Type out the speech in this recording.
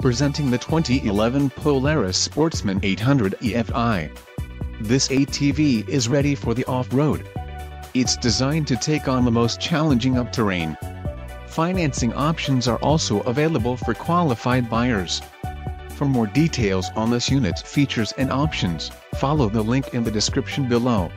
presenting the 2011 Polaris Sportsman 800 EFI. This ATV is ready for the off-road. It's designed to take on the most challenging up terrain. Financing options are also available for qualified buyers. For more details on this unit's features and options, follow the link in the description below.